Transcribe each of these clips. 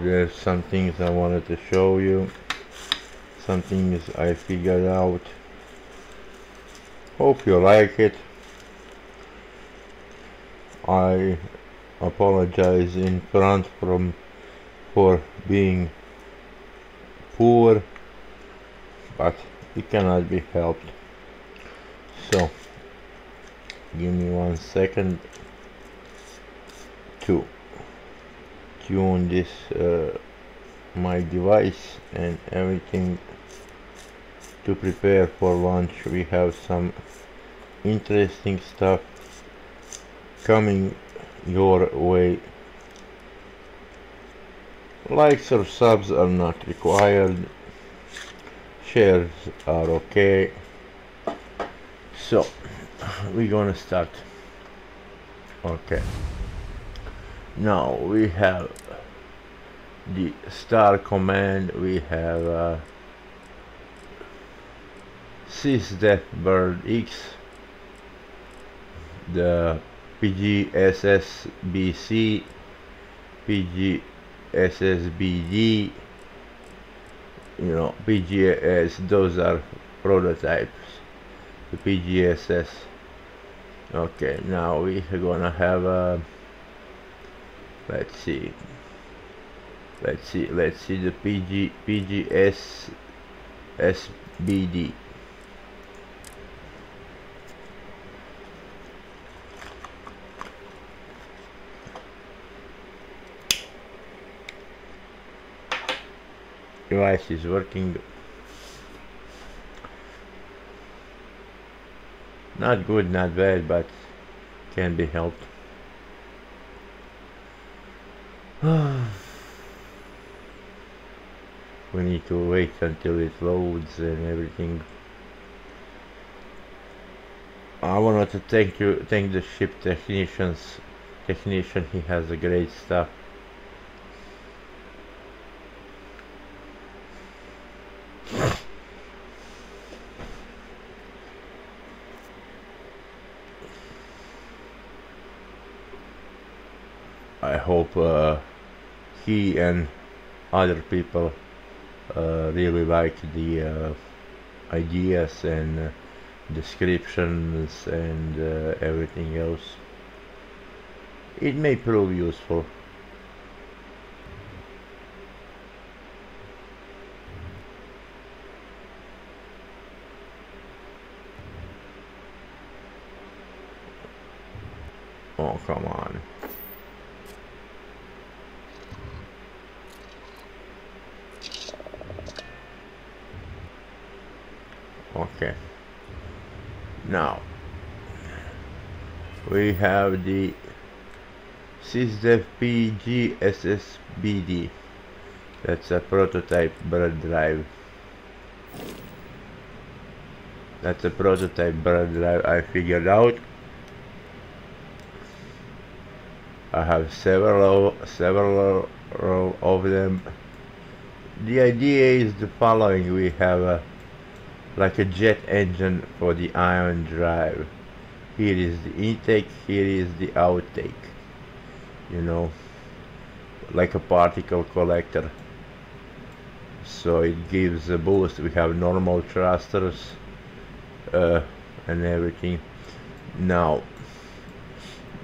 there's some things I wanted to show you. Some things I figured out. Hope you like it. I apologize in front from for being poor but it cannot be helped. So give me one second. To tune this uh, my device and everything to prepare for lunch we have some interesting stuff coming your way. Likes or subs are not required. Shares are okay. So we're gonna start. Okay now we have the star command we have uh, sysdefbird x the pgssbc pgssbd you know pgs those are prototypes the pgss okay now we are gonna have a let's see. Let's see let's see the PG PGS SBD device is working. Not good not bad but can be helped we need to wait until it loads and everything. I wanted to thank you thank the ship technicians. Technician he has a great stuff. I hope uh, he and other people uh, really like the uh, ideas and uh, descriptions and uh, everything else. It may prove useful. Oh come on okay. Now we have the SysDef PG SSBD that's a prototype bird drive. That's a prototype bird drive I figured out. I have several several of them. The idea is the following. We have a like a jet engine for the ion drive. Here is the intake here is the outtake you know like a particle collector. So it gives a boost. We have normal thrusters uh, and everything. Now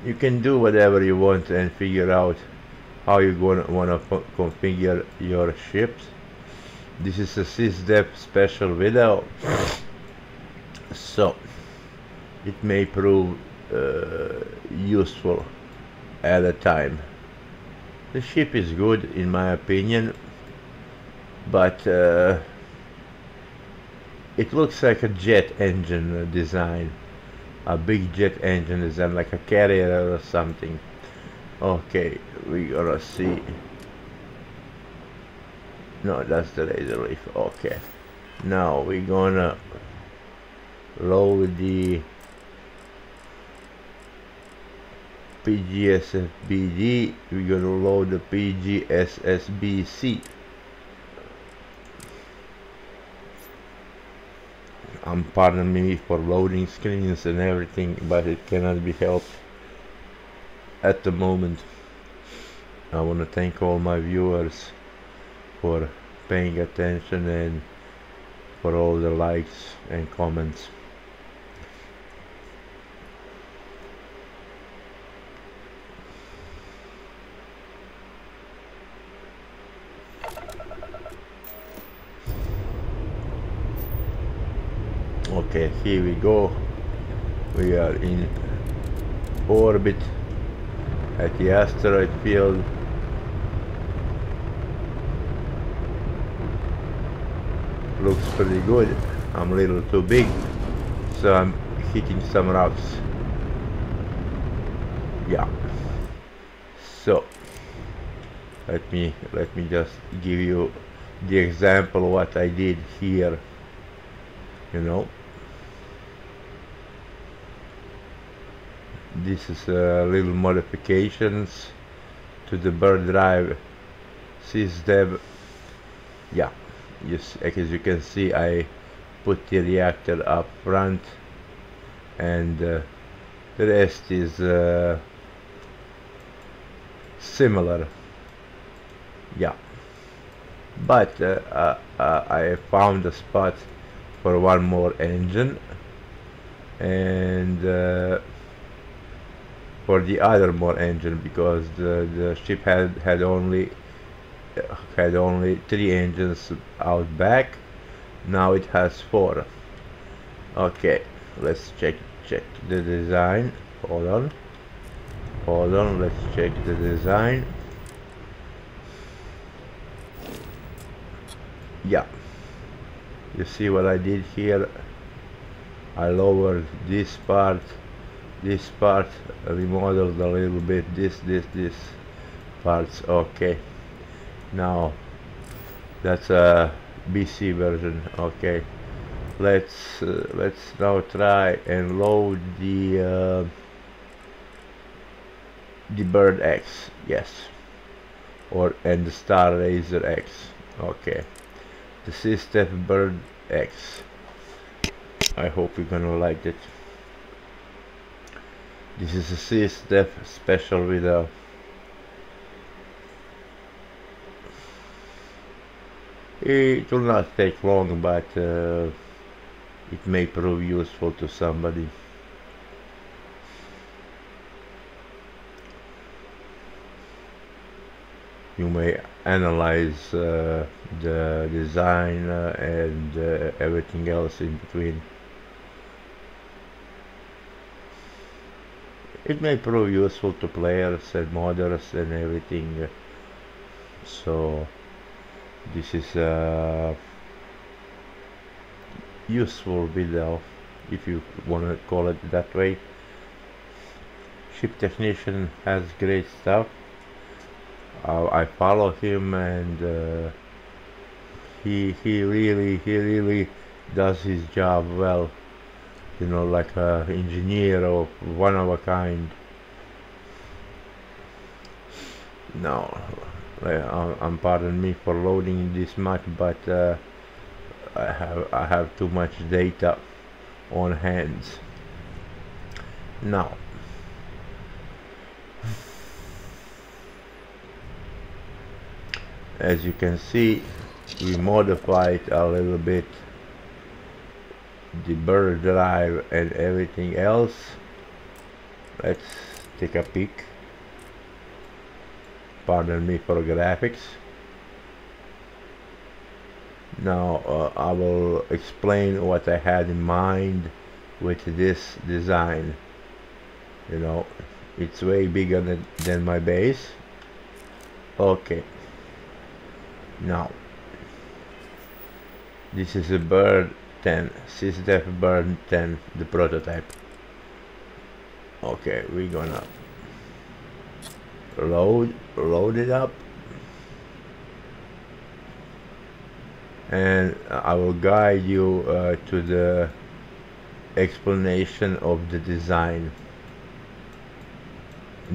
you can do whatever you want and figure out how you're gonna wanna configure your ships this is a SysDef special video. So it may prove uh, useful at a time. The ship is good in my opinion but uh, it looks like a jet engine design. A big jet engine design like a carrier or something. Okay we gotta see no that's the razor leaf. Okay. Now we're gonna load the PGSFBD we're gonna load the PGSSBC I'm pardon me for loading screens and everything but it cannot be helped at the moment. I want to thank all my viewers for paying attention and for all the likes and comments. Okay, here we go. We are in orbit at the asteroid field. Looks pretty good. I'm a little too big, so I'm hitting some rocks. Yeah. So let me let me just give you the example what I did here. You know. this is uh, little modifications to the bird drive sysdef yeah as you can see I put the reactor up front and uh, the rest is uh, similar. Yeah. But uh, uh, uh, I found a spot for one more engine and for the other more engine because the, the ship had had only had only three engines out back. Now it has four. Okay let's check check the design. Hold on. Hold on let's check the design. Yeah. You see what I did here? I lowered this part this part remodeled a little bit this this this parts. Okay now that's a BC version okay. Let's uh, let's now try and load the uh, the bird X yes. Or and the Star Racer X okay. The system bird X. I hope you're gonna like it. This is a SysDef special video. It will not take long, but uh, it may prove useful to somebody. You may analyze uh, the design uh, and uh, everything else in between. it may prove useful to players and modders and everything so this is a useful video if you want to call it that way. Ship technician has great stuff. Uh, I follow him and uh, he he really he really does his job well. You know like a engineer of one of a kind. No I'm pardon me for loading this much but uh, I have I have too much data on hands. Now as you can see we modified a little bit the bird drive and everything else. Let's take a peek pardon me for graphics. Now uh, I will explain what I had in mind with this design. You know it's way bigger than, than my base. Okay. Now this is a bird 10 SysDef bird 10 the prototype. Okay we're gonna load load it up. And I will guide you uh, to the explanation of the design.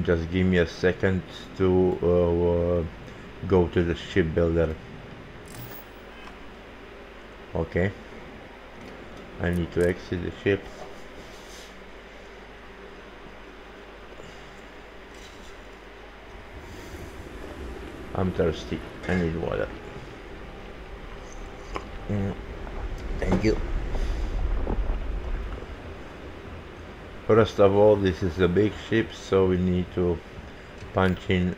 Just give me a second to uh, uh, go to the shipbuilder. Okay. I need to exit the ship. I'm thirsty. I need water. Mm. Thank you. First of all, this is a big ship, so we need to punch in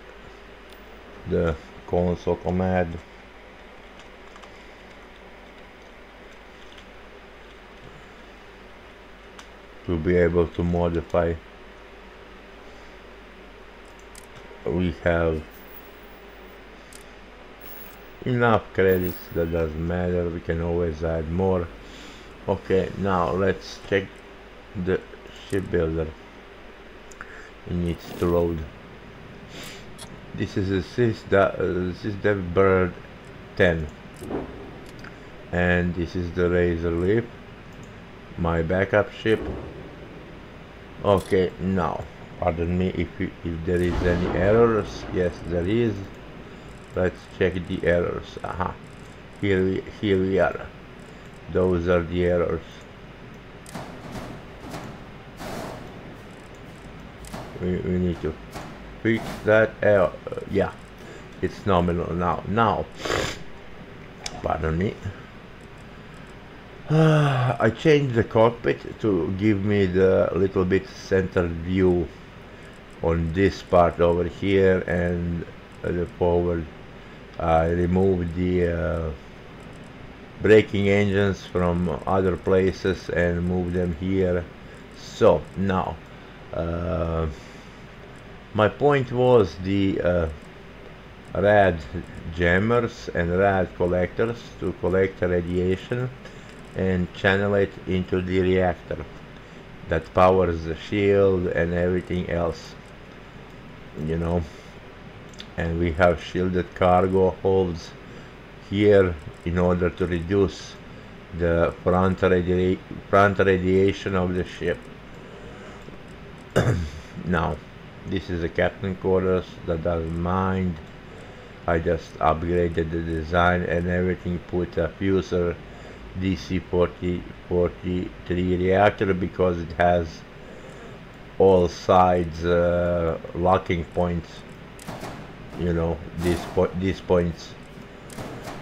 the console command. to be able to modify we have enough credits that doesn't matter. We can always add more. Okay now let's check the shipbuilder it needs to load this is a SysDef uh, bird 10 and this is the razor leaf my backup ship. Okay now pardon me if, if there is any errors. Yes there is let's check the errors. Aha. Here we here we are. Those are the errors. We, we need to fix that. Uh, yeah. It's nominal now. Now. Pardon me. I changed the cockpit to give me the little bit center view on this part over here and the forward I removed the uh, braking engines from other places and moved them here. So now uh, my point was the uh, rad jammers and rad collectors to collect radiation and channel it into the reactor that powers the shield and everything else you know and we have shielded cargo holds here in order to reduce the front, radi front radiation of the ship. Now this is the captain quarters that doesn't mind. I just upgraded the design and everything put a fuser DC-43 reactor because it has all sides uh, locking points you know these po these points.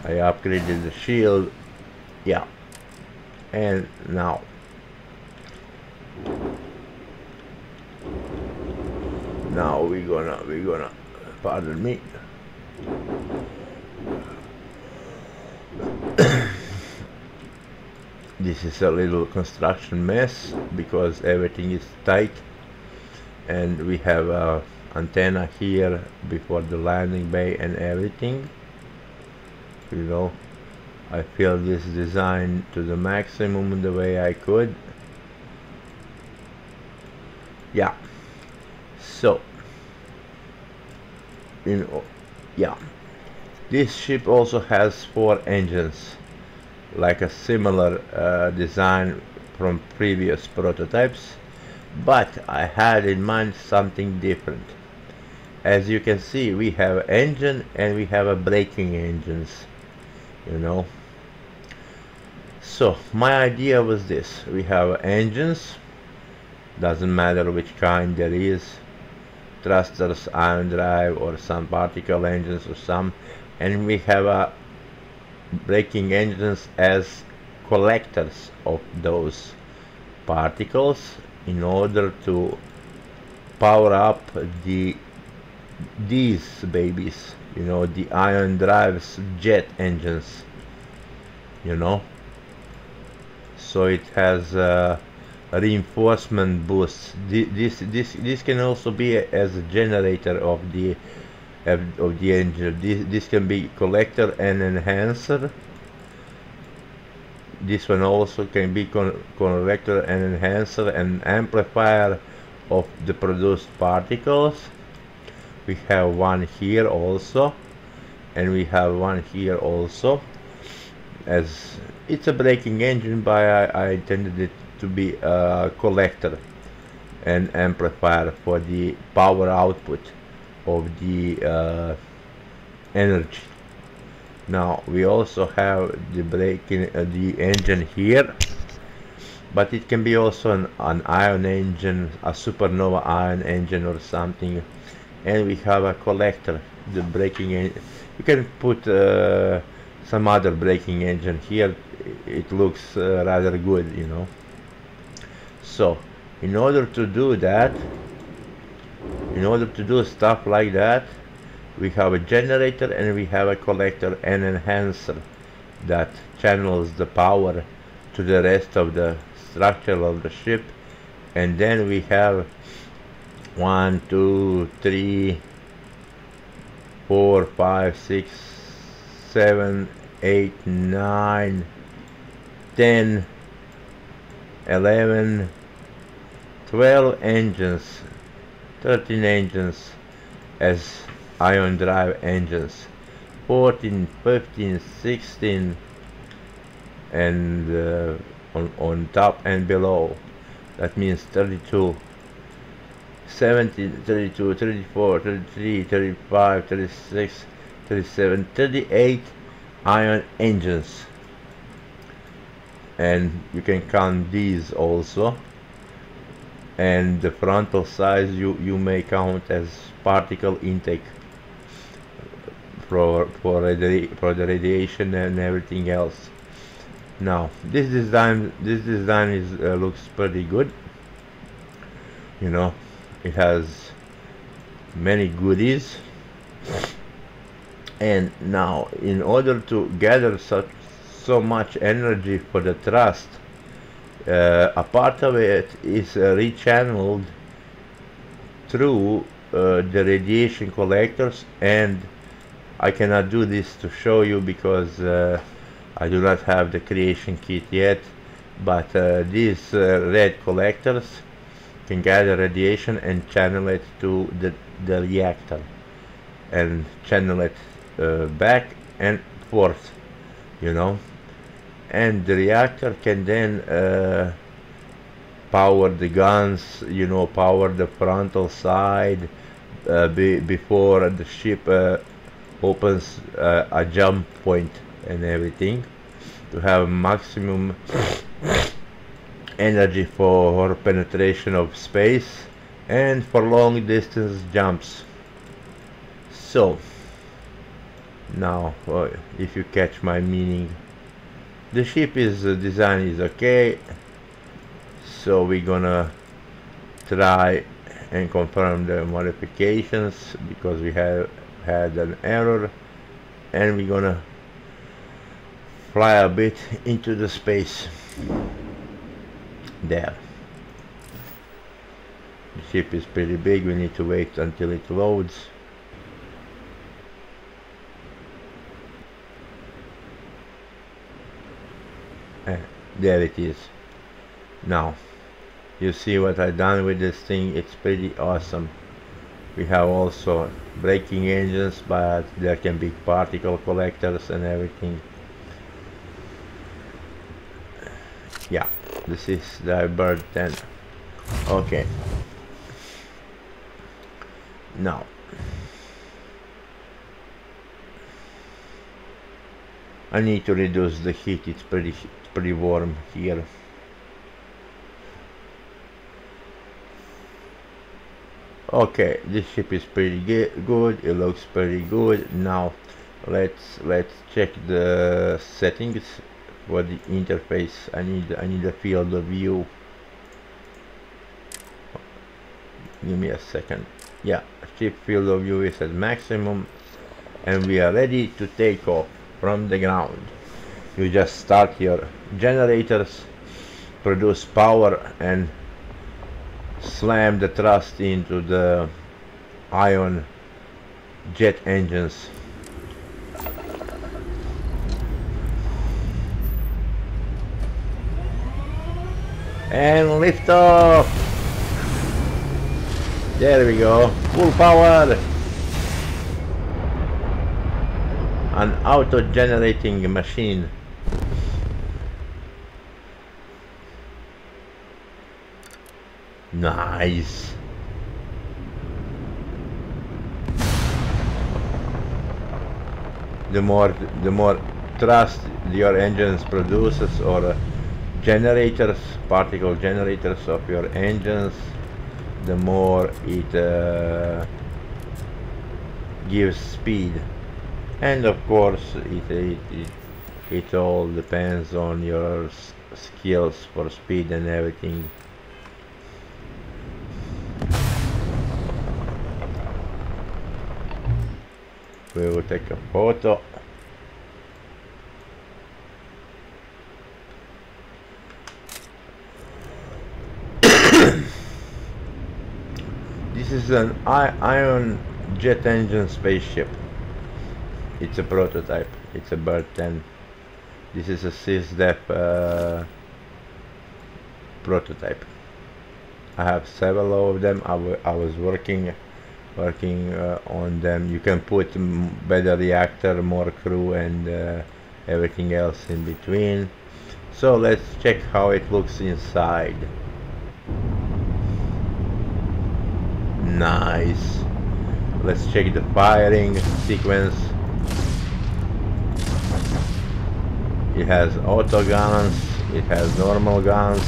I upgraded the shield. Yeah. And now. Now we're gonna we're gonna pardon me. This is a little construction mess because everything is tight. And we have a antenna here before the landing bay and everything. You know I feel this design to the maximum the way I could. Yeah. So you know yeah. This ship also has four engines like a similar uh, design from previous prototypes but I had in mind something different as you can see we have engine and we have a braking engines you know. So my idea was this. We have engines. Doesn't matter which kind there is. Thrusters ion drive or some particle engines or some. And we have a braking engines as collectors of those particles in order to power up the these babies you know the ion drives jet engines you know so it has a reinforcement boost this this this can also be as a generator of the of the engine. This, this can be collector and enhancer. This one also can be con collector and enhancer and amplifier of the produced particles. We have one here also and we have one here also. As it's a braking engine but I, I intended it to be a collector and amplifier for the power output of the uh, energy. Now we also have the braking uh, the engine here but it can be also an, an ion engine a supernova ion engine or something and we have a collector the braking engine you can put uh, some other braking engine here. It looks uh, rather good you know. So in order to do that in order to do stuff like that we have a generator and we have a collector and enhancer that channels the power to the rest of the structure of the ship. And then we have one two three four five six seven eight nine ten eleven twelve engines 13 engines as ion drive engines 14 15 16 and uh, on, on top and below. That means 32 17 32 34 33 35 36 37 38 ion engines. And you can count these also. And the frontal size you you may count as particle intake for for, for the radiation and everything else. Now this design this design is uh, looks pretty good. You know it has many goodies. And now in order to gather such so much energy for the thrust uh, a part of it is uh, rechanneled through uh, the radiation collectors. And I cannot do this to show you because uh, I do not have the creation kit yet. But uh, these uh, red collectors can gather radiation and channel it to the, the reactor and channel it uh, back and forth you know? And the reactor can then uh, power the guns you know power the frontal side uh, be, before the ship uh, opens uh, a jump point and everything to have maximum energy for penetration of space and for long distance jumps. So now uh, if you catch my meaning the ship is uh, design is okay so we're gonna try and confirm the modifications because we have had an error and we're gonna fly a bit into the space there. The ship is pretty big we need to wait until it loads. Eh, there it is. Now you see what I done with this thing? It's pretty awesome. We have also braking engines but there can be particle collectors and everything yeah this is the bird 10 okay. Now. I need to reduce the heat. It's pretty pretty warm here. Okay. This ship is pretty good. It looks pretty good. Now let's let's check the settings for the interface I need I need a field of view. Give me a second. Yeah ship field of view is at maximum and we are ready to take off from the ground. You just start your generators produce power and slam the thrust into the ion jet engines and lift off. There we go. Full power. An auto generating machine. Nice. The more the more thrust your engines produces or uh, generators, particle generators of your engines, the more it uh, gives speed. And of course it, it, it, it all depends on your skills for speed and everything. We will take a photo this is an ion jet engine spaceship. It's a prototype. It's a bird 10 this is a SysDef uh, prototype. I have several of them. I, I was working working uh, on them. You can put better reactor more crew and uh, everything else in between. So let's check how it looks inside nice let's check the firing sequence it has auto guns it has normal guns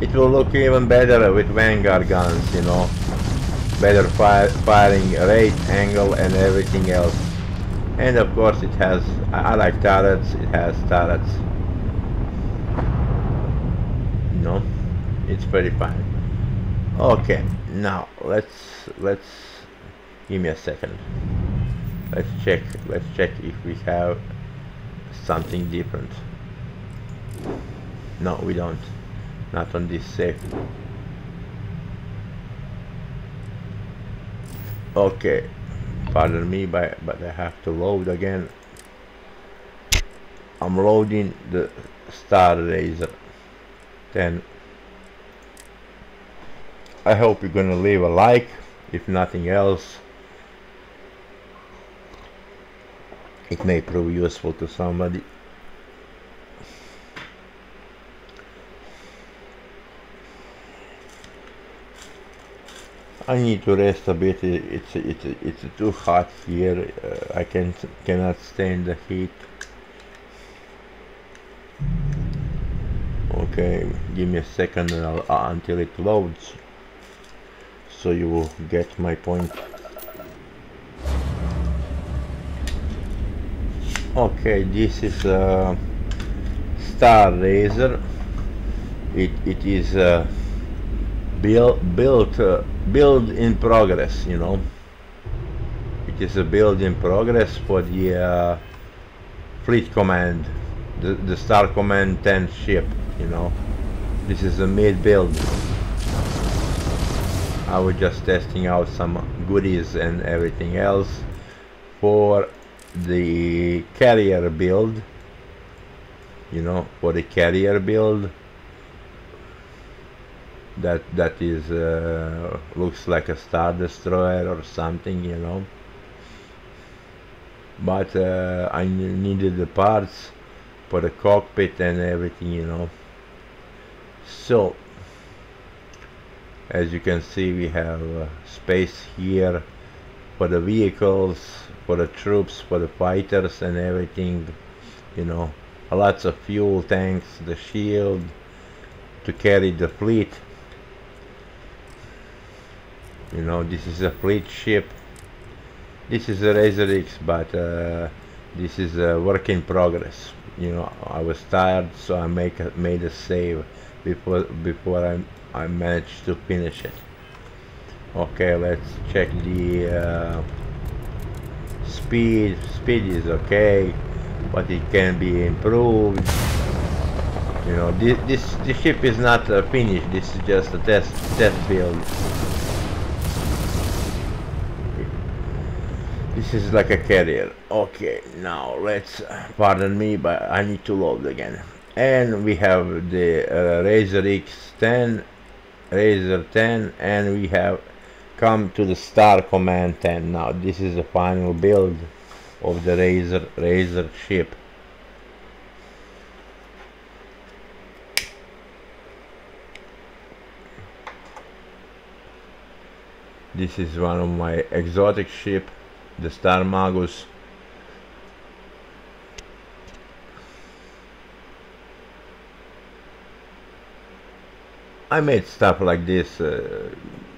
it will look even better with Vanguard guns you know better fire, firing rate, angle and everything else. And of course it has, I, I like turrets, it has turrets. No, it's pretty fine. Okay, now let's, let's, give me a second. Let's check, let's check if we have something different. No, we don't. Not on this safe. Okay, pardon me, but, but I have to load again. I'm loading the Star Razor Then I hope you're gonna leave a like, if nothing else. It may prove useful to somebody. I need to rest a bit. It's it's it's too hot here. Uh, I can cannot stand the heat. Okay, give me a second uh, until it loads, so you will get my point. Okay, this is a Star Razor. It it is. Uh, build built uh, build in progress you know it is a build in progress for the uh, fleet command the, the star command 10 ship you know this is a mid build I was just testing out some goodies and everything else for the carrier build. You know for the carrier build. That that is uh, looks like a star destroyer or something you know. But uh, I needed the parts for the cockpit and everything you know. So as you can see we have uh, space here for the vehicles for the troops for the fighters and everything you know. Lots of fuel tanks the shield to carry the fleet. You know this is a fleet ship. This is a Razor X but uh, this is a work in progress. You know I was tired so I make a, made a save before before I, I managed to finish it okay let's check the uh, speed speed is okay but it can be improved you know this this, this ship is not uh, finished this is just a test test build This is like a carrier. Okay, now let's, pardon me, but I need to load again. And we have the uh, Razor X10, Razor 10, and we have come to the Star Command 10. Now this is the final build of the Razor, Razor ship. This is one of my exotic ship the Star Magus I made stuff like this uh,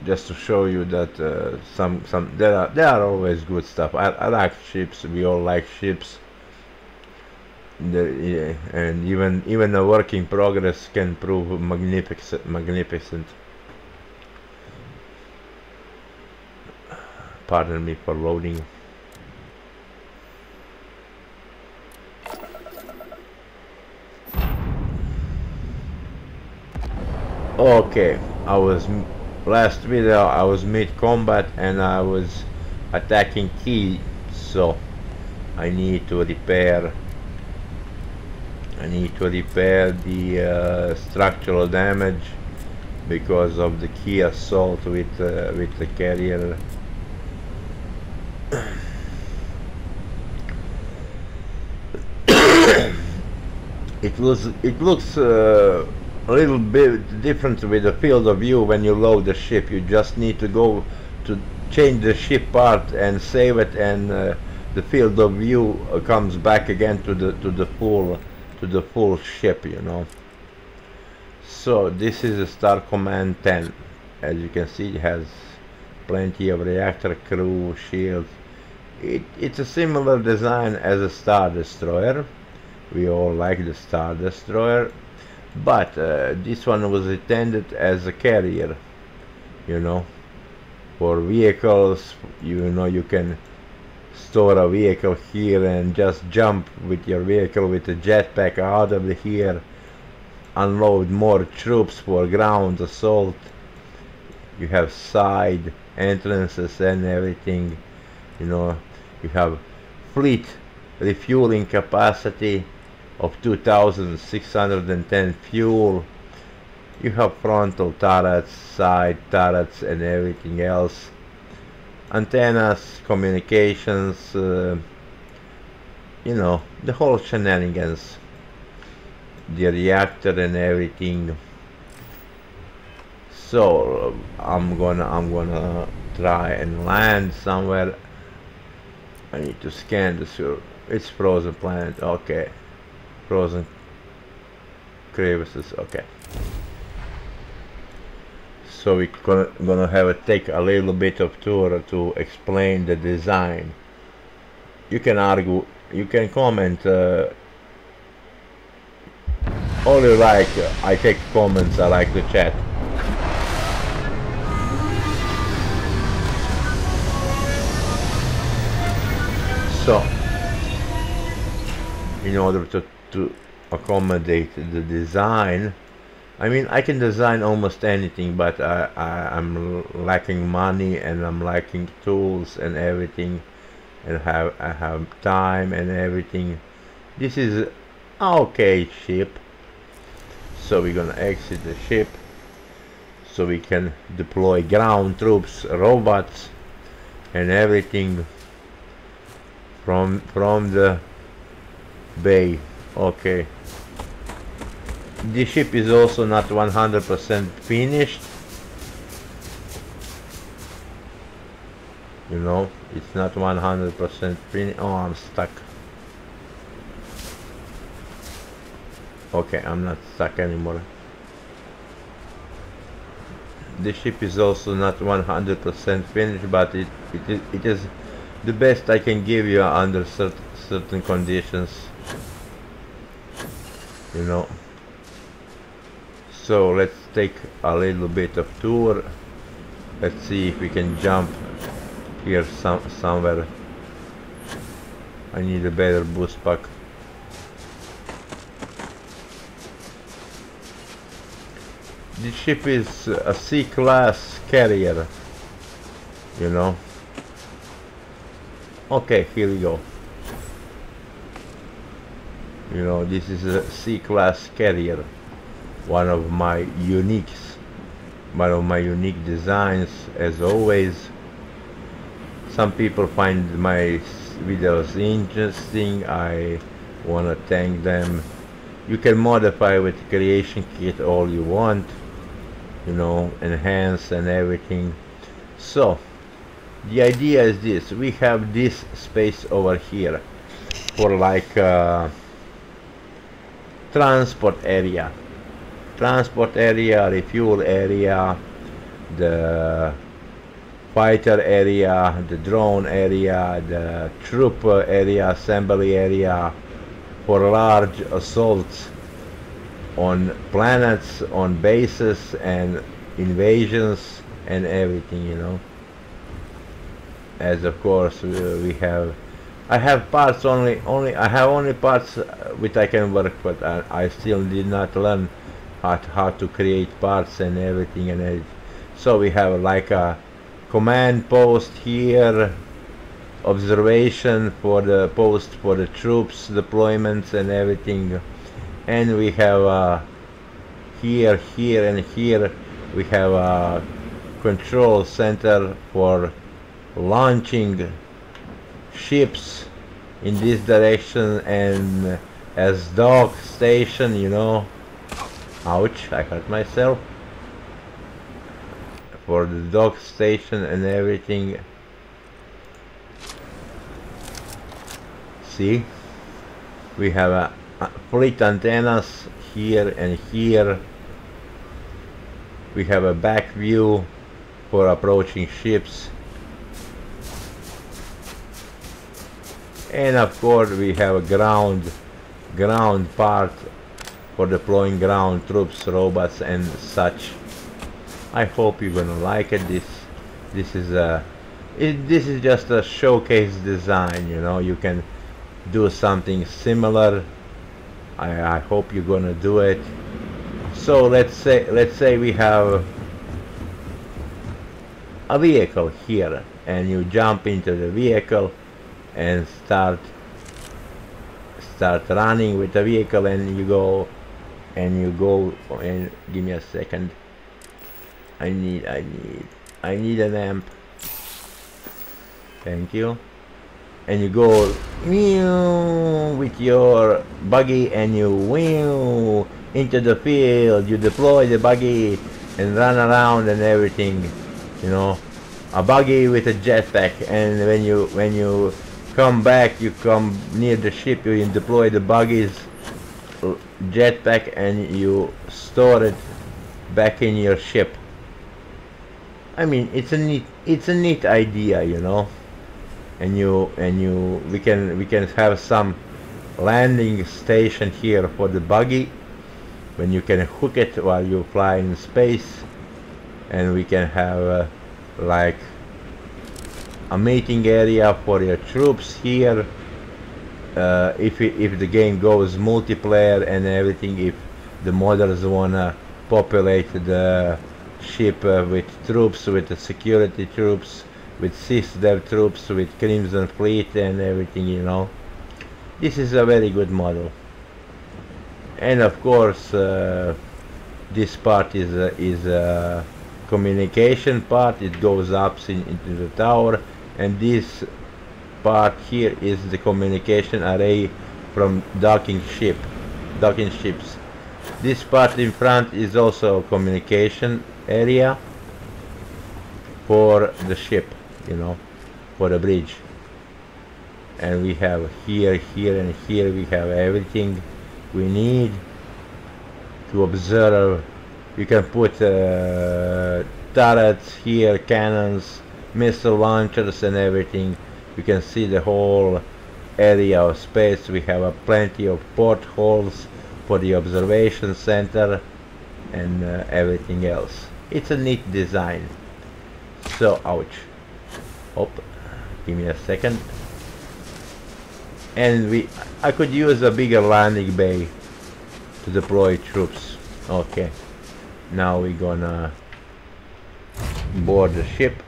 just to show you that uh, some some there are there are always good stuff. I, I like ships. We all like ships. The, yeah, and even even a work in progress can prove magnificent. Magnificent. Pardon me for loading. Okay, I was last video I was mid combat and I was attacking key so I need to repair I need to repair the uh, structural damage because of the key assault with uh, with the carrier. It was it looks uh, little bit different with the field of view when you load the ship. You just need to go to change the ship part and save it, and uh, the field of view uh, comes back again to the to the full to the full ship. You know. So this is a Star Command 10. As you can see, it has plenty of reactor crew shields. It, it's a similar design as a Star Destroyer. We all like the Star Destroyer but uh, this one was intended as a carrier you know for vehicles. You know you can store a vehicle here and just jump with your vehicle with a jetpack out of here. Unload more troops for ground assault. You have side entrances and everything. You know you have fleet refueling capacity of 2610 fuel. You have frontal turrets side turrets and everything else. Antennas communications uh, you know the whole shenanigans. The reactor and everything. So I'm gonna I'm gonna try and land somewhere. I need to scan the sur it's frozen planet okay frozen crevices okay. So we're gonna, gonna have a take a little bit of tour to explain the design. You can argue you can comment uh, you like I take comments I like the chat. So in order to to accommodate the design. I mean I can design almost anything but I, I, am lacking money and I'm lacking tools and everything and have I have time and everything. This is okay ship. So we're gonna exit the ship so we can deploy ground troops robots and everything from from the bay okay. The ship is also not 100% finished. You know it's not 100% finished. Oh I'm stuck. Okay I'm not stuck anymore. The ship is also not 100% finished but it, it, is, it is the best I can give you under cert certain conditions you know. So let's take a little bit of tour. Let's see if we can jump here some somewhere. I need a better boost pack. This ship is a C-class carrier you know. Okay here we go you know this is a C-class carrier. One of my uniques one of my unique designs as always. Some people find my videos interesting. I want to thank them. You can modify with creation kit all you want you know enhance and everything. So the idea is this. We have this space over here for like uh, transport area transport area, refuel area, the fighter area, the drone area, the troop area, assembly area for large assaults on planets, on bases and invasions and everything, you know. As of course we have I have parts only, only I have only parts uh, which I can work but I, I still did not learn how to, how to create parts and everything and. So we have like a command post here, observation for the post for the troops deployments and everything. And we have uh, here, here and here we have a control center for launching ships in this direction and as dock station you know. Ouch I hurt myself. For the dock station and everything. See? We have a, a fleet antennas here and here. We have a back view for approaching ships and of course we have a ground ground part for deploying ground troops robots and such. I hope you're gonna like it. This this is a it, this is just a showcase design you know. You can do something similar. I, I hope you're gonna do it. So let's say let's say we have a vehicle here and you jump into the vehicle and start start running with the vehicle and you go and you go and give me a second. I need I need I need an amp thank you. And you go with your buggy and you into the field. You deploy the buggy and run around and everything you know. A buggy with a jetpack and when you when you come back, you come near the ship, you deploy the buggies jetpack and you store it back in your ship. I mean, it's a neat, it's a neat idea, you know. And you, and you, we can, we can have some landing station here for the buggy when you can hook it while you fly in space and we can have uh, like a meeting area for your troops here. Uh, if, if the game goes multiplayer and everything if the modders wanna populate the ship uh, with troops with the security troops with SysDef troops with Crimson Fleet and everything you know. This is a very good model. And of course uh, this part is is a communication part. It goes up in, into the tower and this part here is the communication array from docking ship docking ships. This part in front is also communication area for the ship you know for the bridge. And we have here here and here we have everything we need to observe. You can put uh, turrets here cannons missile launchers and everything you can see the whole area of space. We have a plenty of portholes for the observation center and uh, everything else. It's a neat design. So ouch. Oh give me a second. And we I could use a bigger landing bay to deploy troops. Okay. Now we're gonna board the ship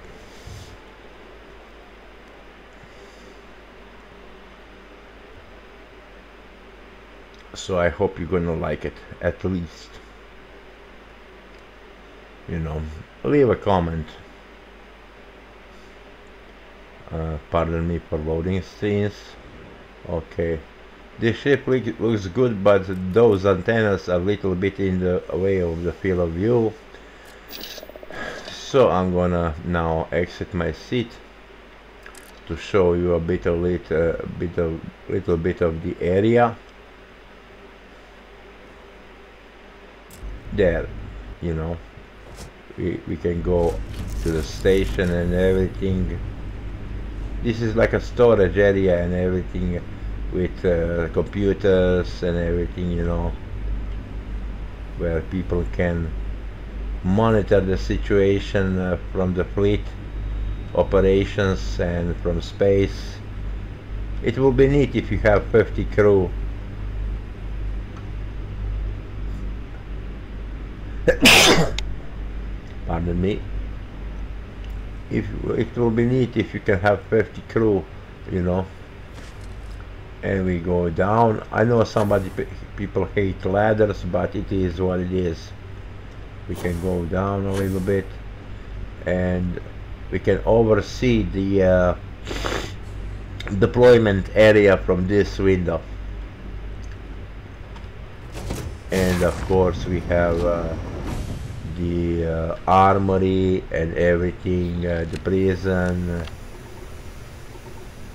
so I hope you're gonna like it at least. You know leave a comment. Uh, pardon me for loading scenes okay. This ship looks good but those antennas are a little bit in the way of the field of view. So I'm gonna now exit my seat to show you a bit of lit, uh, bit of little bit of the area there you know we, we can go to the station and everything. This is like a storage area and everything with uh, computers and everything you know where people can monitor the situation uh, from the fleet operations and from space. It will be neat if you have 50 crew pardon me? If it will be neat if you can have 50 crew you know. And we go down. I know somebody people hate ladders but it is what it is. We can go down a little bit and we can oversee the uh, deployment area from this window. And of course we have uh, the uh, armory and everything, uh, the prison, uh,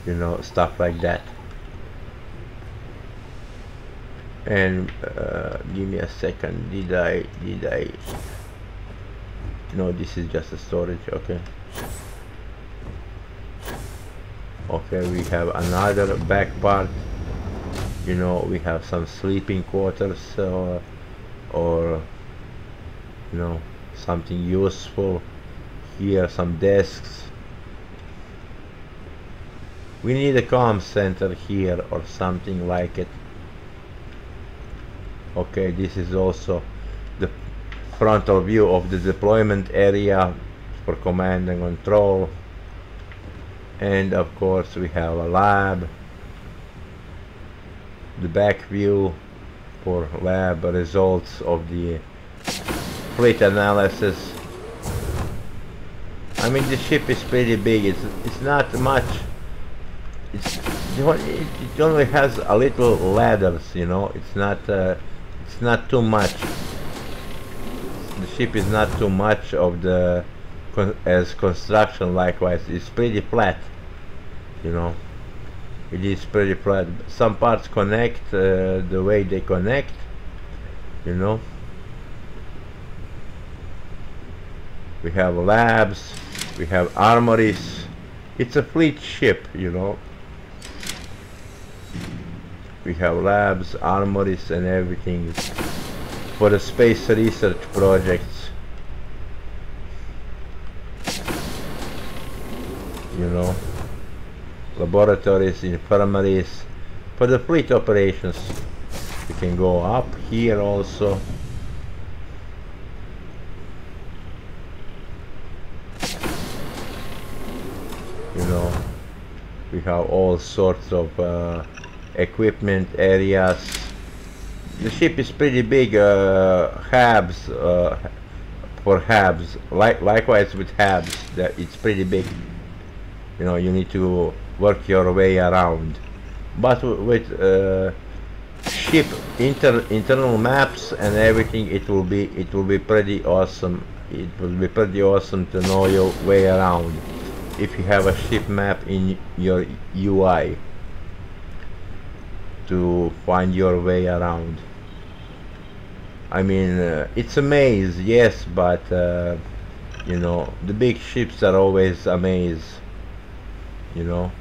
you know, stuff like that. And give me a second, did I, did I, no, this is just a storage, okay. Okay, we have another back part, you know, we have some sleeping quarters uh, or you know something useful here some desks. We need a comm center here or something like it. Okay this is also the frontal view of the deployment area for command and control. And of course we have a lab. The back view for lab results of the fleet analysis. I mean the ship is pretty big, it's, it's not much. It's, it only has a little ladders, you know, it's not, uh, it's not too much. The ship is not too much of the, con as construction likewise, it's pretty flat, you know. It is pretty flat. Some parts connect uh, the way they connect, you know. We have labs, we have armories. It's a fleet ship, you know. We have labs, armories and everything for the space research projects. You know, laboratories, infirmaries, for the fleet operations. We can go up here also. We have all sorts of uh, equipment areas. The ship is pretty big uh, habs uh, for habs like likewise with habs that it's pretty big. You know you need to work your way around. But with uh, ship inter internal maps and everything it will be it will be pretty awesome. It will be pretty awesome to know your way around if you have a ship map in your UI to find your way around. I mean uh, it's a maze yes but uh, you know the big ships are always a maze you know.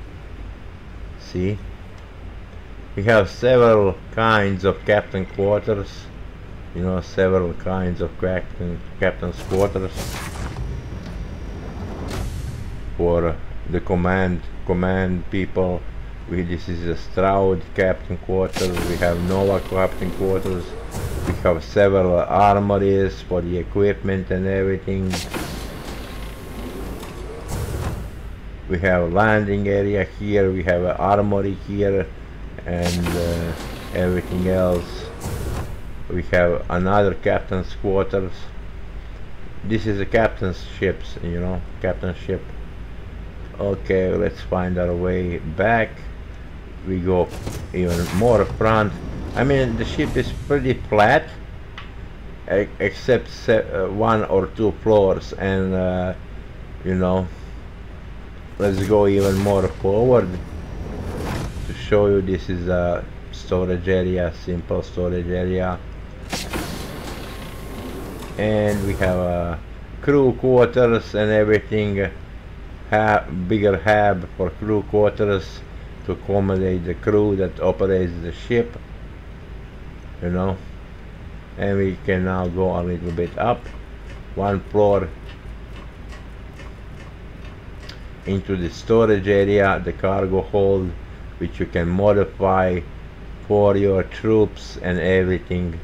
See? We have several kinds of captain quarters you know several kinds of captain captain's quarters for the command command people. We this is a Stroud captain quarters. We have Nova captain quarters. We have several armories for the equipment and everything. We have a landing area here. We have an armory here and uh, everything else. We have another captain's quarters. This is a captain's ships you know captain's ship okay let's find our way back. We go even more front. I mean the ship is pretty flat except uh, one or two floors and uh, you know let's go even more forward. To show you this is a storage area simple storage area. And we have uh, crew quarters and everything bigger hab for crew quarters to accommodate the crew that operates the ship you know. And we can now go a little bit up one floor into the storage area the cargo hold which you can modify for your troops and everything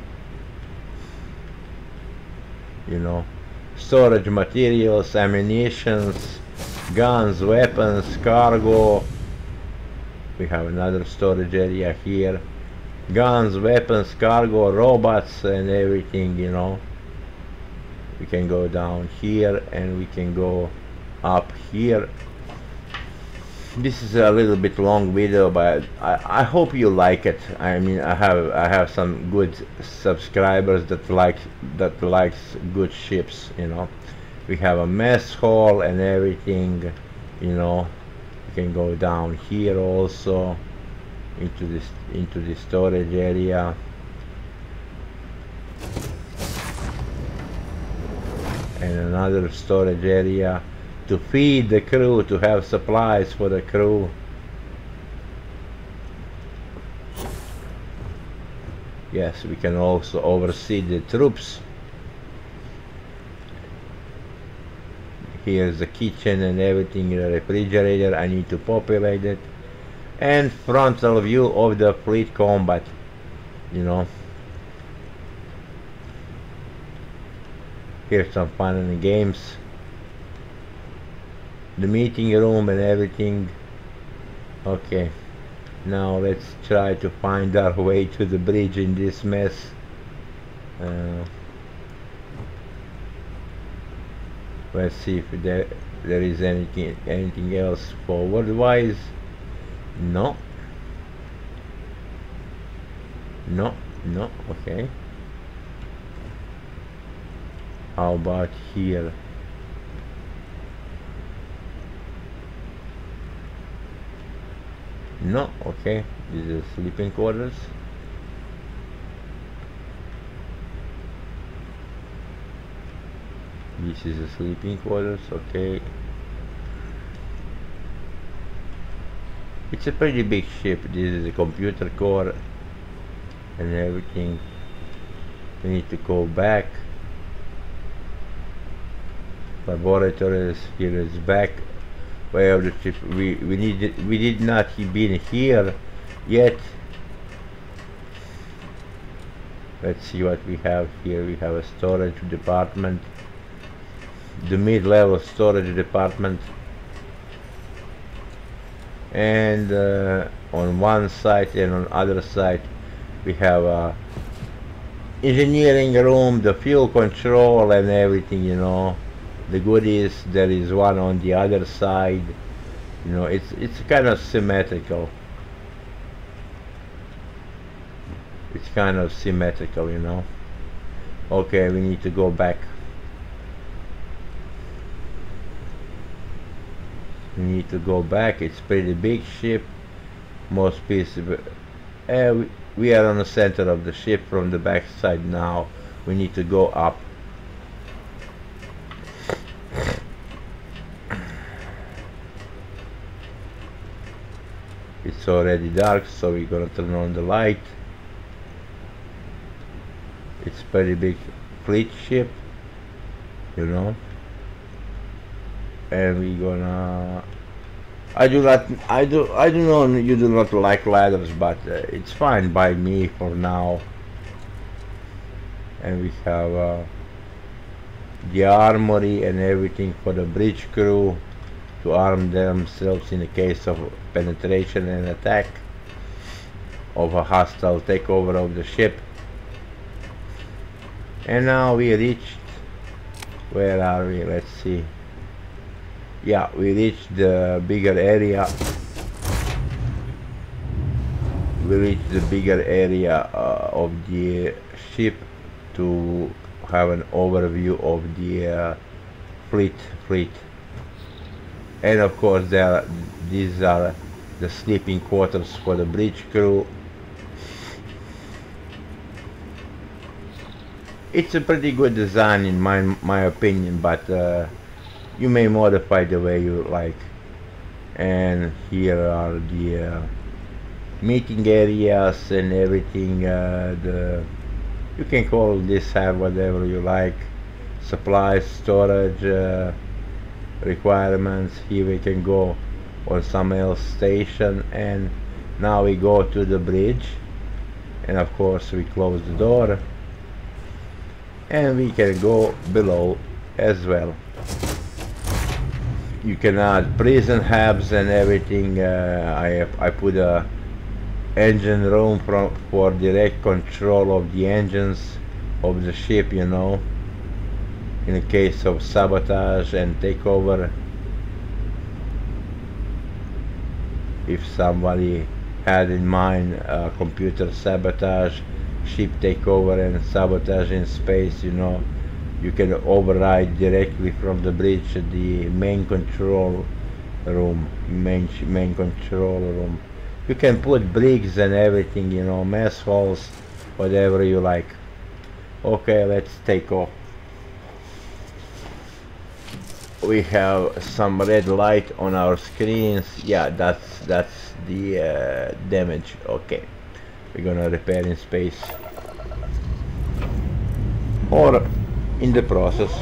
you know. Storage materials ammunitions guns weapons cargo. We have another storage area here. Guns weapons cargo robots and everything you know. We can go down here and we can go up here. This is a little bit long video but I, I hope you like it. I mean I have I have some good subscribers that like that likes good ships you know we have a mess hall and everything you know you can go down here also into this into the storage area and another storage area to feed the crew, to have supplies for the crew. Yes, we can also oversee the troops. Here's the kitchen and everything in the refrigerator. I need to populate it. And frontal view of the fleet combat. You know. Here's some fun and games the meeting room and everything okay now let's try to find our way to the bridge in this mess uh, let's see if there there is anything anything else forward wise no no no okay how about here No, okay. This is sleeping quarters. This is a sleeping quarters, okay. It's a pretty big ship. This is a computer core and everything. We need to go back. Laboratories here is back of the ship. We we need we did not been here yet. Let's see what we have here. We have a storage department, the mid-level storage department, and uh, on one side and on other side we have a engineering room, the fuel control and everything, you know. The goodies there is one on the other side. You know it's it's kind of symmetrical. It's kind of symmetrical you know. Okay we need to go back we need to go back. It's pretty big ship. Most pieces uh, we, we are on the center of the ship from the back side now. We need to go up. It's already dark so we're gonna turn on the light. It's pretty big fleet ship you know and we're gonna I do not I do I do know you do not like ladders but uh, it's fine by me for now and we have uh, the armory and everything for the bridge crew to arm themselves in the case of penetration and attack of a hostile takeover of the ship. And now we reached, where are we? Let's see. Yeah, we reached the bigger area. We reached the bigger area uh, of the ship to have an overview of the uh, fleet fleet and of course there these are the sleeping quarters for the bridge crew it's a pretty good design in my my opinion but uh, you may modify the way you like. And here are the uh, meeting areas and everything uh, the you can call this have whatever you like. Supplies storage uh, requirements. Here we can go on some else station. And now we go to the bridge. And of course we close the door. And we can go below as well you can add prison hubs and everything uh, I, I put a engine room for, for direct control of the engines of the ship you know in case of sabotage and takeover. If somebody had in mind uh, computer sabotage ship takeover and sabotage in space you know you can override directly from the bridge the main control room main main control room. You can put bricks and everything you know mess holes whatever you like. Okay let's take off. We have some red light on our screens. Yeah that's that's the uh, damage. Okay. We're gonna repair in space. Or in the process.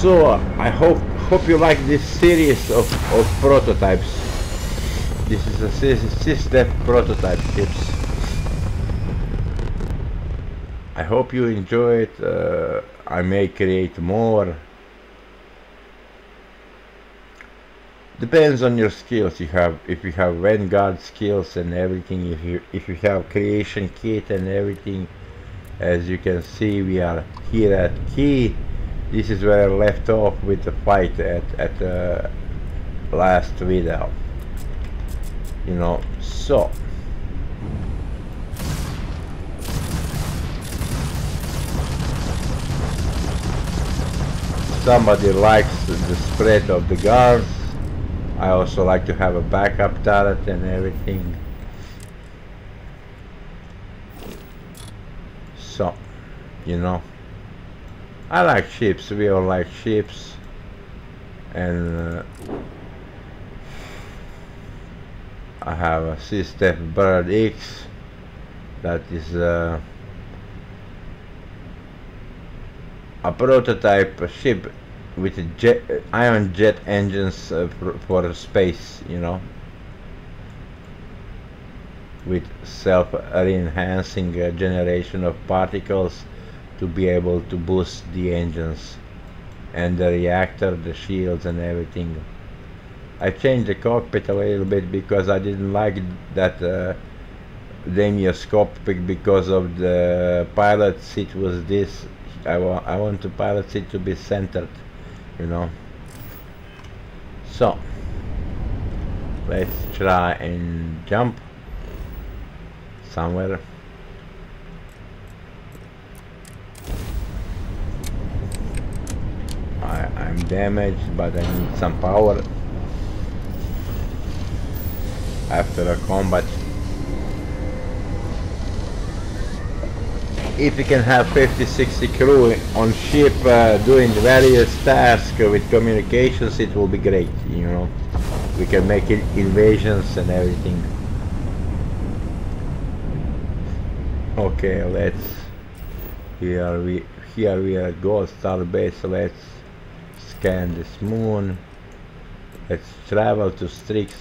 So I hope hope you like this series of, of prototypes. This is a SysDef prototype ships I hope you enjoy it. Uh, I may create more. Depends on your skills. You have if you have vanguard skills and everything if you if you have creation kit and everything as you can see we are here at key. This is where I left off with the fight at at the last video. You know so. Somebody likes the spread of the guards I also like to have a backup turret and everything so you know. I like ships we all like ships. And uh, I have a SysDef Bird X that is uh, a prototype ship with jet, ion jet engines uh, for, for, space, you know, with self-enhancing uh, generation of particles to be able to boost the engines and the reactor, the shields and everything. I changed the cockpit a little bit because I didn't like that uh, cockpit because of the pilot seat was this. I, wa I want the pilot seat to be centered you know. So let's try and jump somewhere I, I'm damaged but I need some power. After a combat. If you can have 50-60 crew on ship uh, doing various tasks with communications it will be great you know. We can make it invasions and everything. Okay let's here we here we are Gold Star base let's scan this moon let's travel to Strix.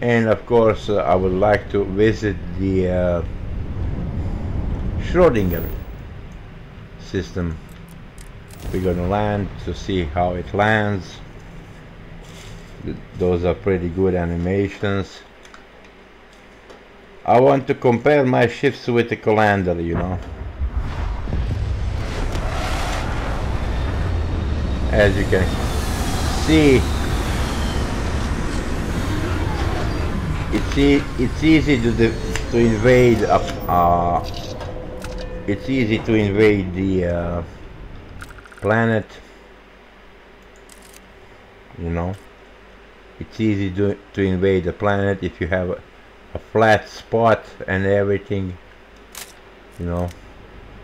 And of course uh, I would like to visit the uh, Schrodinger system. We're gonna land to see how it lands. Th those are pretty good animations I want to compare my ships with the Callander you know. As you can see it's e it's easy to to invade a, uh, it's easy to invade the uh, planet you know. It's easy to, to invade the planet if you have a, a flat spot and everything you know.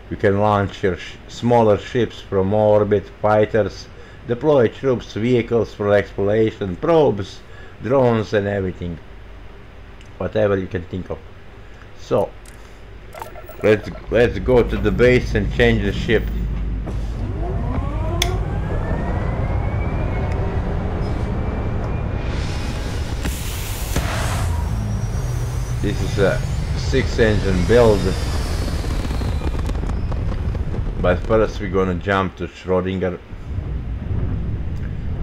You can launch your sh smaller ships from orbit fighters deploy troops vehicles for exploration probes drones and everything. Whatever you can think of. So let's let's go to the base and change the ship this is a six engine build. But first we're gonna jump to Schrodinger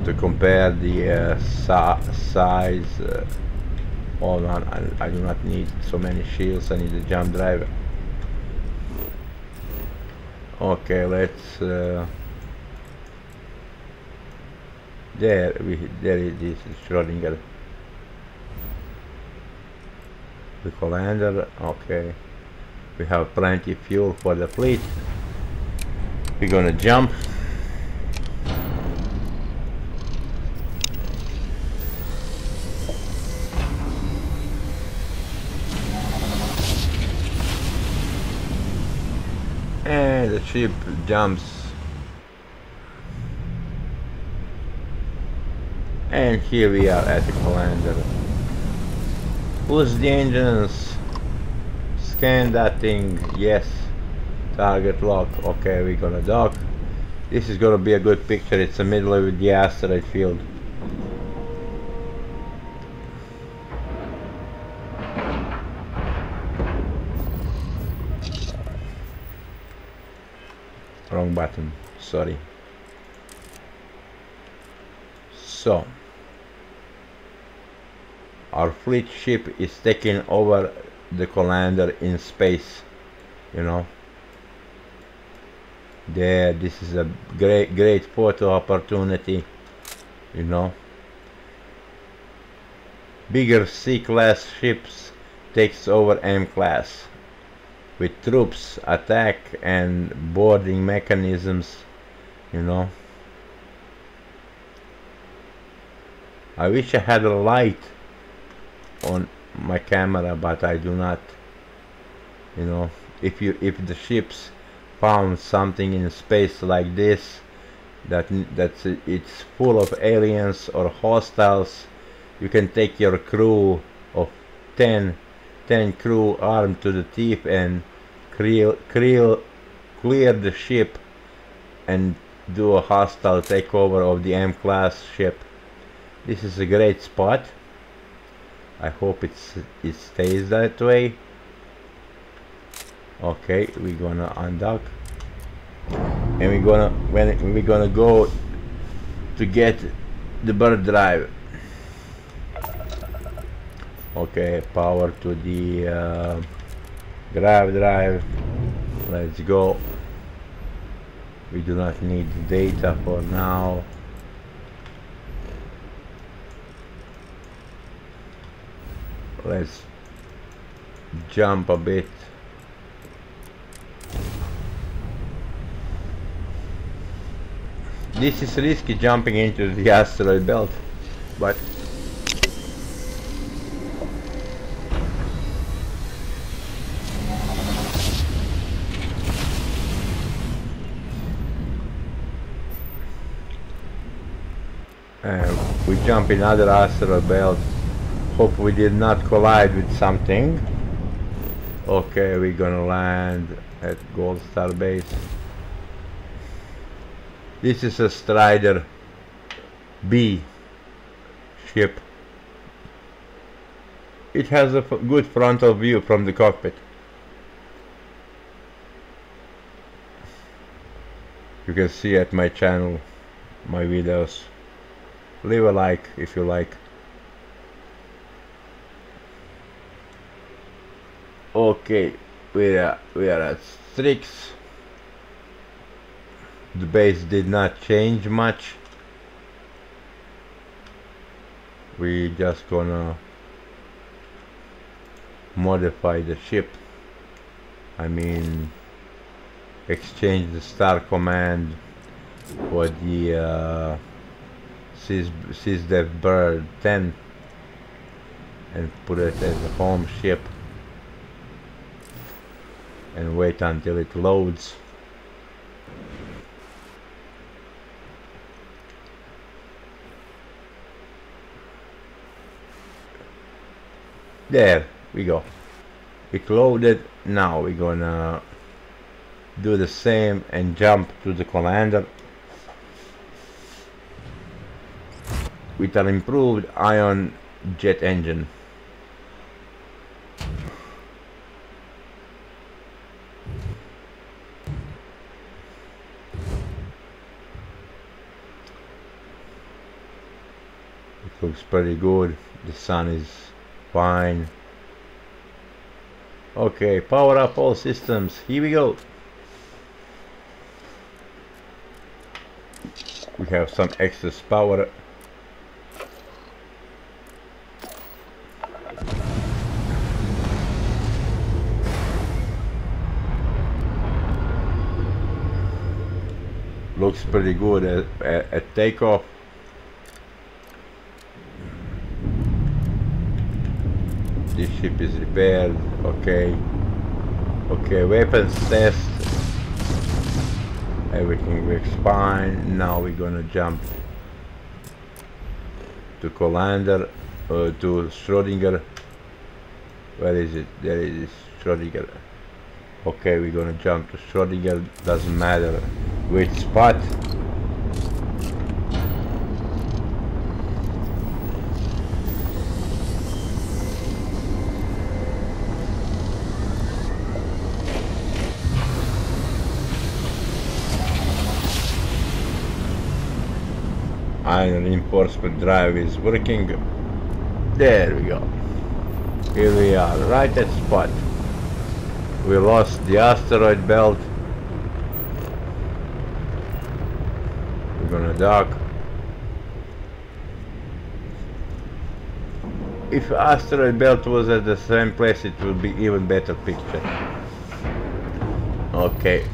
to compare the uh, size uh, hold on I, I, do not need so many shields I need a jump drive okay let's uh, there we there it is Schrodinger the colander okay. We have plenty fuel for the fleet. We're gonna jump. And the ship jumps. And here we are at the colander push the engines? Scan that thing. Yes. Target lock. Okay we're gonna dock. This is gonna be a good picture. It's the middle of the asteroid field. Wrong button. Sorry. So our fleet ship is taking over the colander in space you know. There this is a great great photo opportunity you know. Bigger C-class ships takes over M-class with troops attack and boarding mechanisms you know. I wish I had a light on my camera but I do not you know if you if the ships found something in space like this that that's it's full of aliens or hostiles you can take your crew of 10 10 crew armed to the teeth and clear, clear, clear the ship and do a hostile takeover of the M-class ship. This is a great spot. I hope it's it stays that way. Okay we're gonna undock. And we're gonna when we're gonna go to get the bird drive. Okay power to the uh, grav drive. Let's go. We do not need data for now let's jump a bit. This is risky jumping into the asteroid belt, but uh, we jump in another asteroid belt hope we did not collide with something okay we're gonna land at Gold Star base this is a Strider B ship. It has a good frontal view from the cockpit. You can see at my channel my videos. Leave a like if you like. Okay, we are we are at six. The base did not change much. We just gonna modify the ship. I mean exchange the star command for the uh, seize, seize bird 10 and put it as a home ship and wait until it loads. There we go. It. Loaded now we're gonna do the same and jump to the Callander with an improved ion jet engine looks pretty good. The sun is fine. Okay power up all systems. Here we go. We have some excess power. Looks pretty good at, at, at takeoff this ship is repaired okay? Okay weapons test. Everything works fine. Now we're gonna jump to Callander uh, to Schrodinger where is it? There is Schrodinger okay we're gonna jump to Schrodinger doesn't matter which spot iron reinforcement drive is working. There we go. Here we are right at spot. We lost the asteroid belt. We're gonna dock. If asteroid belt was at the same place it would be even better picture. Okay.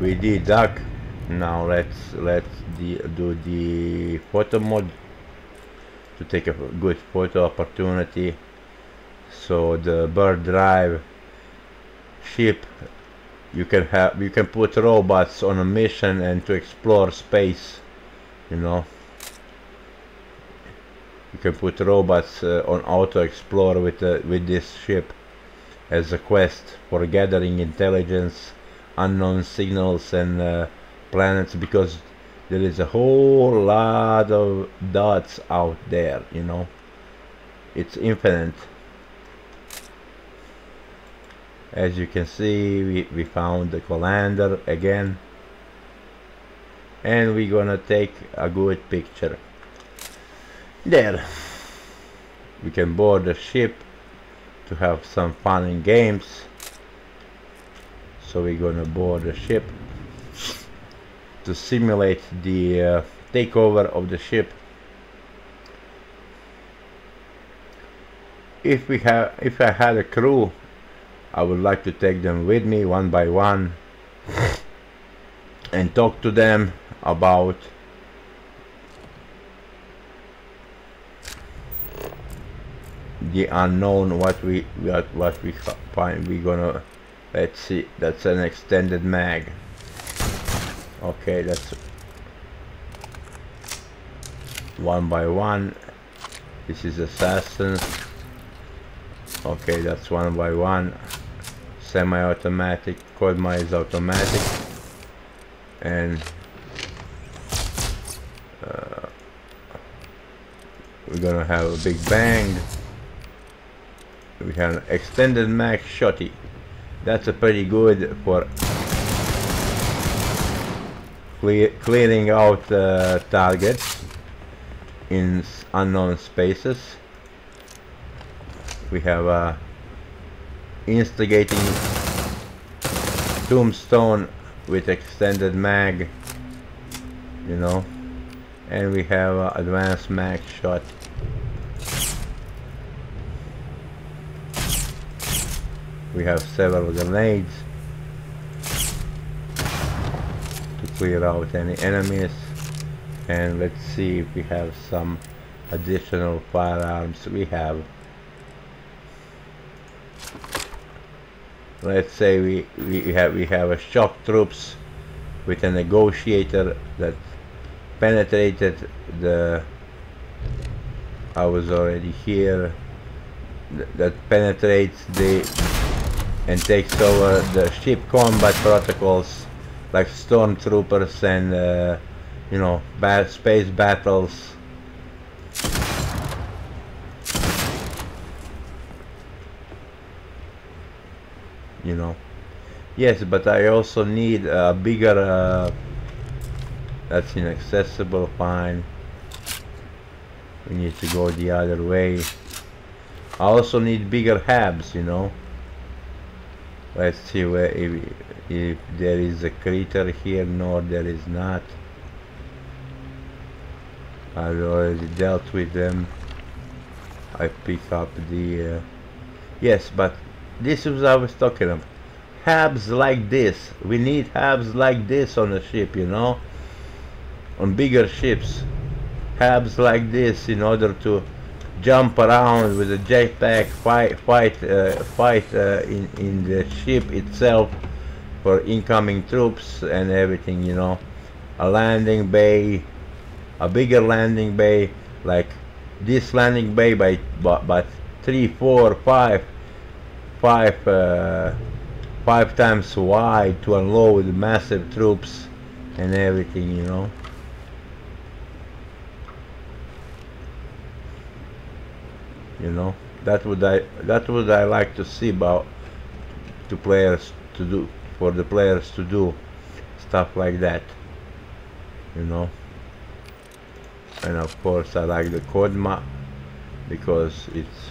We did dock now let's let's the, do the photo mode to take a good photo opportunity. So the bird drive ship you can have you can put robots on a mission and to explore space you know. You can put robots uh, on auto explore with uh, with this ship as a quest for gathering intelligence unknown signals and uh, planets because there is a whole lot of dots out there you know. It's infinite. As you can see we, we found the colander again. And we're gonna take a good picture. There. We can board the ship to have some fun in games. So we're gonna board the ship to simulate the uh, takeover of the ship. If we have if I had a crew I would like to take them with me one by one and talk to them about the unknown what we what what we find we gonna let's see that's an extended mag okay that's one by one. This is assassin. Okay that's one by one. Semi-automatic Kodama is automatic. And uh, we're gonna have a big bang. We have an extended mag shotty. That's a pretty good for clear, clearing out uh, targets in unknown spaces. We have a instigating tombstone with extended mag you know. And we have uh, advanced mag shot. We have several grenades clear out. Any enemies? And let's see if we have some additional firearms we have. Let's say we, we have we have a shock troops with a negotiator that penetrated the I was already here th that penetrates the and takes over the ship combat protocols like stormtroopers and uh, you know ba space battles. You know. Yes but I also need a bigger uh, that's inaccessible fine. We need to go the other way. I also need bigger habs you know let's see where if, if there is a crater here no there is not. I've already dealt with them. I pick up the uh, yes but this is what I was talking about habs like this. We need habs like this on the ship you know? On bigger ships. Habs like this in order to jump around with a jetpack fight fight uh, fight uh, in in the ship itself for incoming troops and everything you know. A landing bay a bigger landing bay like this landing bay by but, but three four five five uh, five times wide to unload massive troops and everything you know you know? That would I that would I like to see about to players to do for the players to do stuff like that you know? And of course I like the Kodama because it's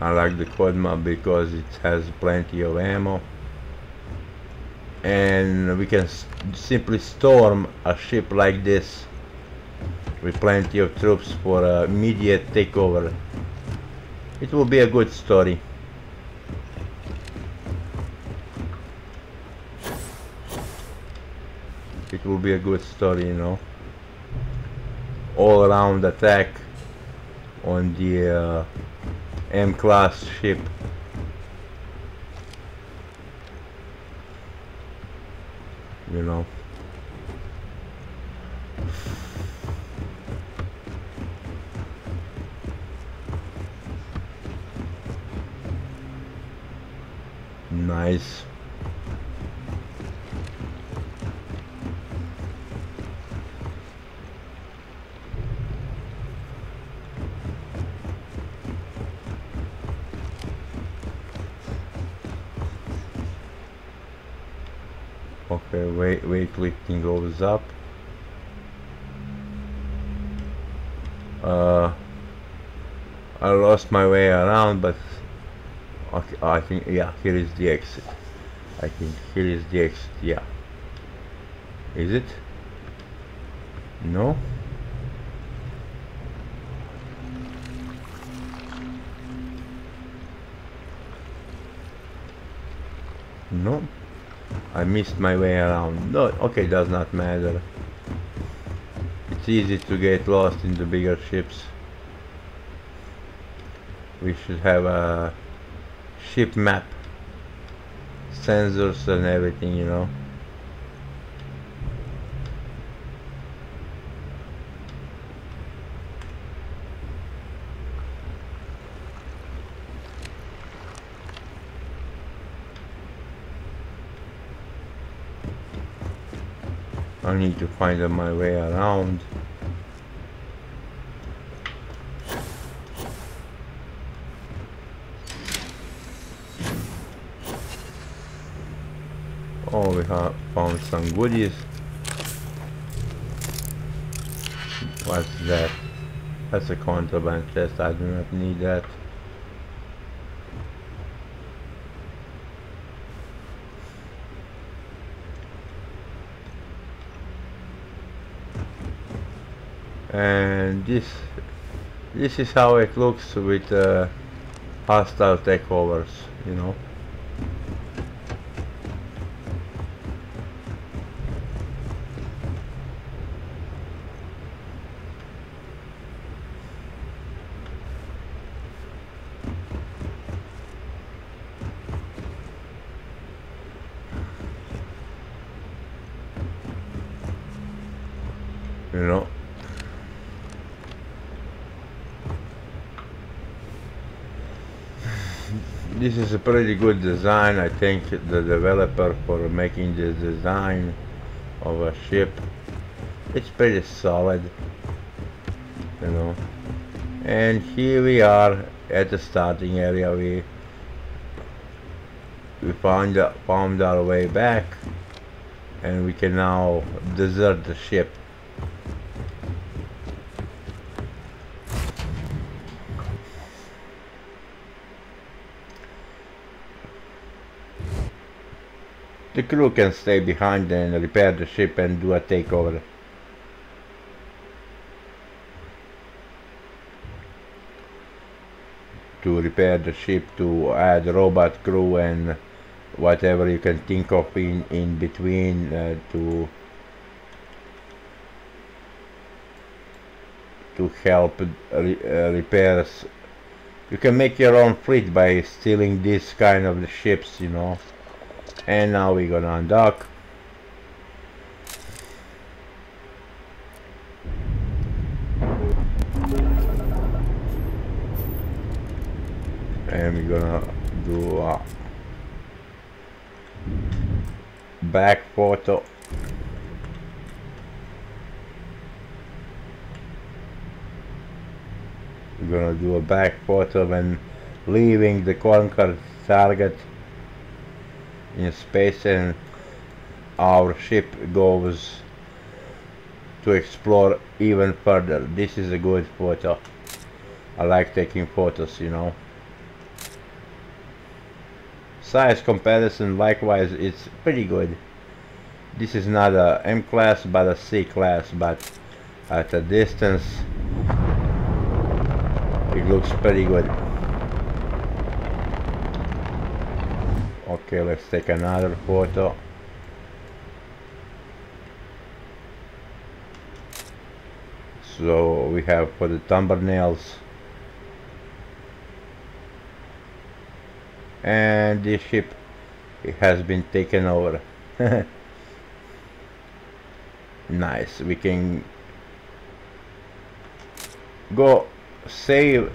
I like the Kodama because it has plenty of ammo. And we can simply storm a ship like this with plenty of troops for immediate takeover. It will be a good story. It will be a good story, you know. All around attack on the uh, M-class ship. You know. Nice Okay, weight weightlifting goes up. Uh, I lost my way around, but okay, I think yeah, here is the exit. I think here is the exit. Yeah. Is it? No. No. Missed my way around. No, okay, does not matter. It's easy to get lost in the bigger ships. We should have a ship map. Sensors and everything, you know. Need to find my way around. Oh, we have found some goodies. What's that? That's a contraband chest. I do not need that. and this this is how it looks with uh, hostile takeovers you know you know this is a pretty good design I think the developer for making this design of a ship. It's pretty solid you know. And here we are at the starting area. We we found found our way back and we can now desert the ship The crew can stay behind and repair the ship and do a takeover. To repair the ship, to add robot crew and whatever you can think of in, in between uh, to to help re uh, repairs. You can make your own fleet by stealing this kind of ships, you know and now we're gonna undock. And we're gonna do a back photo we're gonna do a back photo when leaving the conquered target in space and our ship goes to explore even further. This is a good photo. I like taking photos, you know. Size comparison, likewise, it's pretty good. This is not a M class, but a C class, but at a distance, it looks pretty good. Okay, let's take another photo. So we have for the thumbnails and this ship it has been taken over. nice, we can go save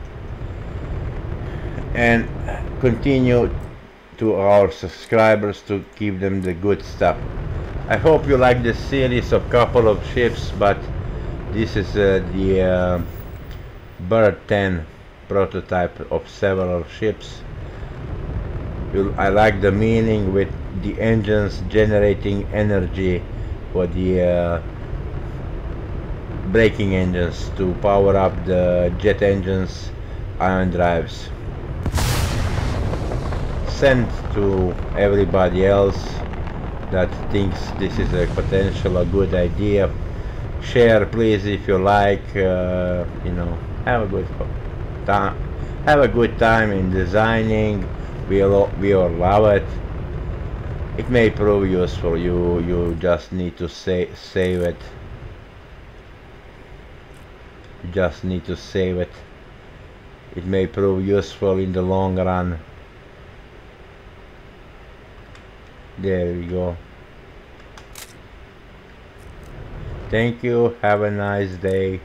and continue to our subscribers to give them the good stuff. I hope you like this series of couple of ships, but this is uh, the uh, Bird 10 prototype of several ships. I like the meaning with the engines generating energy for the uh, braking engines to power up the jet engines ion drives send to everybody else that thinks this is a potential a good idea. Share please if you like uh, you know have a good time have a good time in designing. We'll we all love it. It may prove useful. You you just need to say save it. You just need to save it. It may prove useful in the long run there you go. Thank you. Have a nice day.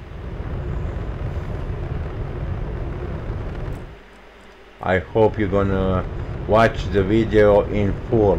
I hope you're gonna watch the video in full